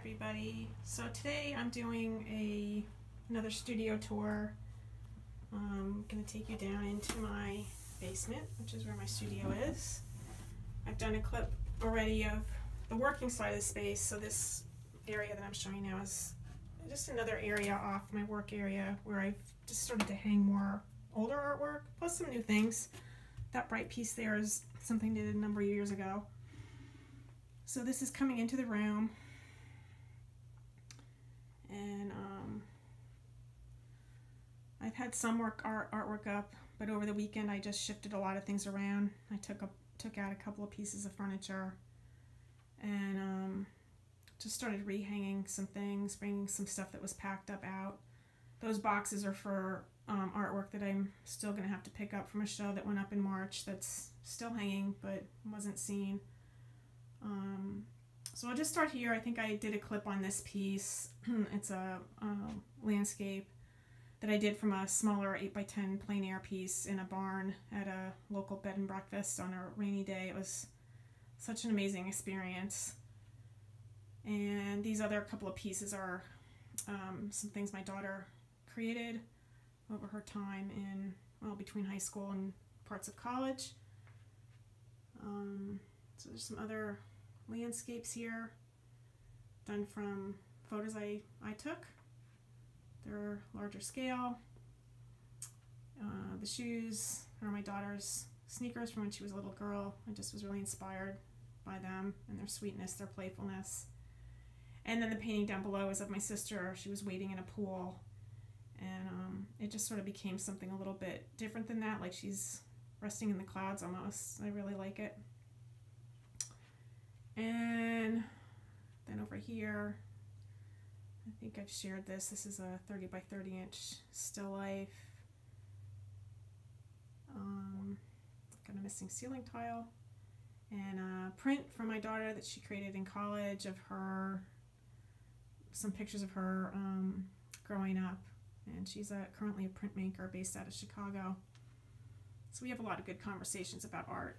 everybody. So today I'm doing a another studio tour. I'm gonna take you down into my basement, which is where my studio is. I've done a clip already of the working side of the space, so this area that I'm showing now is just another area off my work area where I've just started to hang more older artwork, plus some new things. That bright piece there is something I did a number of years ago. So this is coming into the room. And um, I've had some work art artwork up, but over the weekend I just shifted a lot of things around. I took a, took out a couple of pieces of furniture and um, just started rehanging some things, bringing some stuff that was packed up out. Those boxes are for um, artwork that I'm still going to have to pick up from a show that went up in March that's still hanging but wasn't seen. Um, so I'll just start here. I think I did a clip on this piece. it's a, a, landscape that I did from a smaller 8x10 plein air piece in a barn at a local bed and breakfast on a rainy day. It was such an amazing experience. And these other couple of pieces are um, some things my daughter created over her time in, well, between high school and parts of college. Um, so there's some other landscapes here done from photos I, I took. They're larger scale. Uh, the shoes are my daughter's sneakers from when she was a little girl. I just was really inspired by them and their sweetness, their playfulness. And then the painting down below is of my sister. She was wading in a pool. And um, it just sort of became something a little bit different than that, like she's resting in the clouds almost. I really like it. And then over here, I think I've shared this. This is a 30 by 30 inch still life. Um, got a missing ceiling tile and a print from my daughter that she created in college of her, some pictures of her um, growing up. And she's a, currently a printmaker based out of Chicago. So we have a lot of good conversations about art.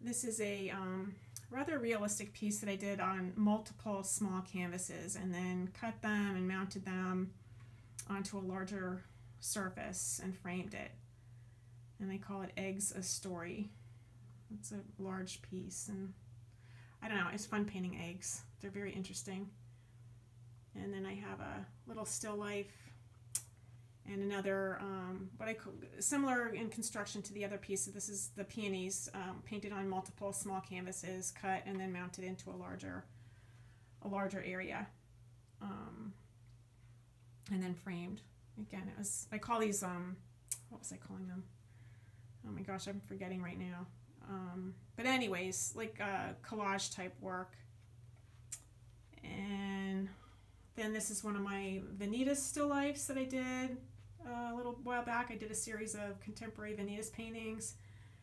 This is a um, rather realistic piece that I did on multiple small canvases and then cut them and mounted them onto a larger surface and framed it. And I call it Eggs a Story. It's a large piece and I don't know, it's fun painting eggs. They're very interesting. And then I have a little still life and another um, what I call similar in construction to the other piece. So this is the peonies um, painted on multiple small canvases, cut and then mounted into a larger a larger area, um, and then framed. Again, it was I call these um, what was I calling them? Oh my gosh, I'm forgetting right now. Um, but anyways, like uh, collage type work. And then this is one of my Vanitas still lifes that I did a little while back. I did a series of contemporary Vanitas paintings.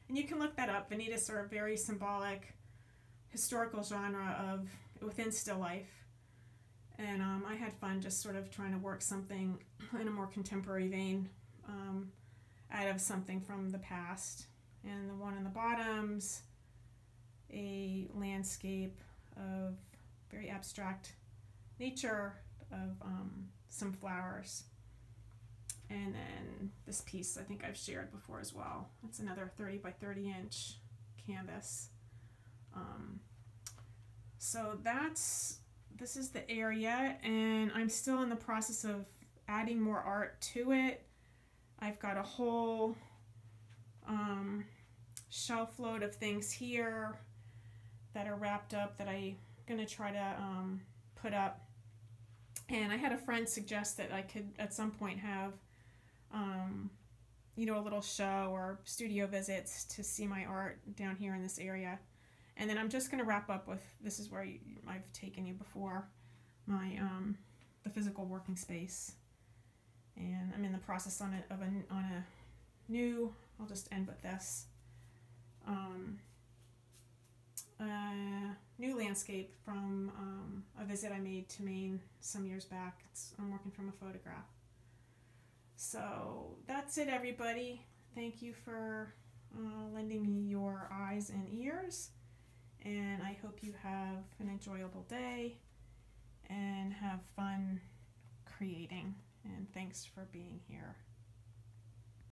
And you can look that up. Vanitas are a very symbolic historical genre of within still life. And um, I had fun just sort of trying to work something in a more contemporary vein um, out of something from the past. And the one in the bottoms, a landscape of very abstract nature of um, some flowers. And then this piece I think I've shared before as well. It's another 30 by 30 inch canvas. Um, so that's, this is the area and I'm still in the process of adding more art to it. I've got a whole um, shelf load of things here that are wrapped up that I'm going to try to um, put up. And I had a friend suggest that I could at some point have um, you know, a little show or studio visits to see my art down here in this area. And then I'm just going to wrap up with, this is where you, I've taken you before, my, um, the physical working space. And I'm in the process on a, of a, on a new, I'll just end with this, um, new landscape from um, a visit I made to Maine some years back. It's, I'm working from a photograph. So that's it, everybody. Thank you for uh, lending me your eyes and ears. And I hope you have an enjoyable day. And have fun creating. And thanks for being here.